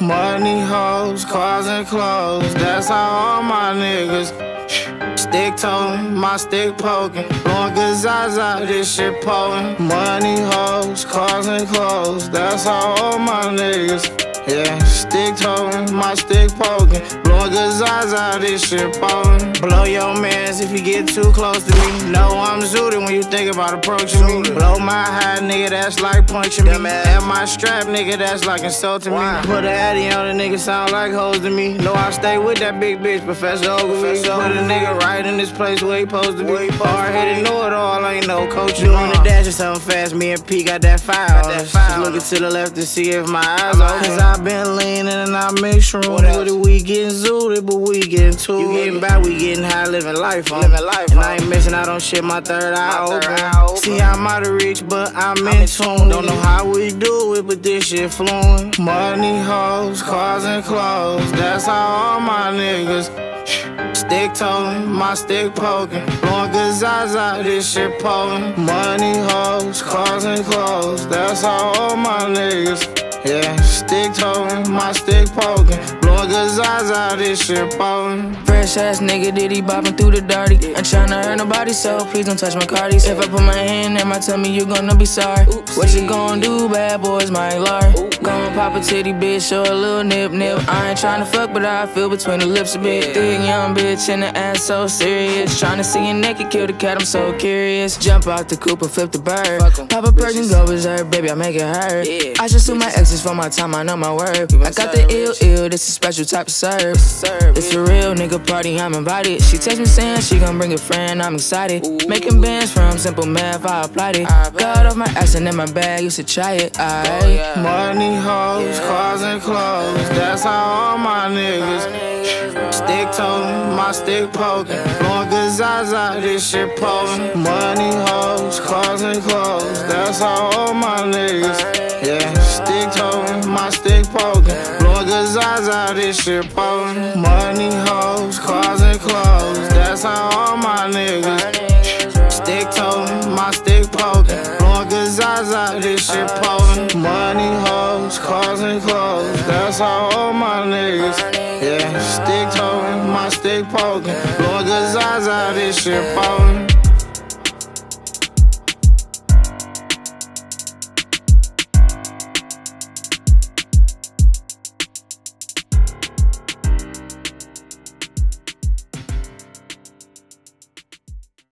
Money, hoes, cars, and clothes. That's how all my niggas. Stick toting, my stick poking. Blowing good Zaza, this shit poking. Money, hoes, cars, and clothes. That's how all my niggas. Yeah, stick toting, my stick poking. Blowing good out this shit poking. Blow your mans if you get too close to me. Know I'm zooted when you think about approaching me. Blow my high, nigga, that's like punching me. At my strap, nigga, that's like insulting me. Put a addy on a nigga, sound like hoes to me. Know I stay with that big bitch, Professor Ogilvy. Put a nigga right in this place where he supposed to be. Hard headed, know it all, ain't no coaching. On the dash or something fast, me and P got that fire. Got that fire. Just looking to the left to see if my eyes open. I been leaning and I make sure with it. We getting zooted, but we getting to You getting back, we getting high, living life, huh? living life. And I ain't missing out on shit, my third eye open. See, I'm out of reach, but I'm in tune. Don't know how we do it, but this shit flowing. Money, hoes, cars, and clothes. That's how all my niggas. Stick toting, my stick poking. Blowing good Zaza, this shit poking. Money, hoes, cars, and clothes. That's how all my niggas. Yeah, stick toting, my stick poking. Good Zaza, this shit poking. Fresh ass nigga, did he bopping through the dirty? Ain't tryna hurt nobody, so please don't touch my cardies. If I put my hand in my tummy, you gonna be sorry. What you gonna do, bad boys might lie. Gonna pop a titty, bitch, show a little nip nip. I ain't tryna fuck, but I feel between the lips a bit. Thick young bitch and the ass so serious. Tryna see you naked, kill the cat, I'm so curious. Jump out the coop and flip the bird. Pop a perk and go berserk, baby, I make it hurt. I just sue my exes for my time, I know my word. I got the ill, ill, this is special type of serve. It's a real nigga party, I'm invited. She text me saying she gon' bring a friend, I'm excited. Making bands from simple math, I applied it. Got off my ass and in my bag, used to try it. Aight. Money, hoes, cars, and clothes. That's how all my niggas. Stick toting, my stick poking. Blowing good Zaza, this shit poking. Money, hoes, cars, and clothes. That's how all my niggas. Yeah, stick toting, my stick poking. Good Zaza, this shit poking. Money, hoes, cars, and clothes. That's how all my niggas. Stick toting, my stick poking. Blowing good Zaza, this shit poking. Money, hoes, cars, and clothes. That's how all my niggas. Yeah, stick toting, my stick poking. Blowing good Zaza, this shit poking.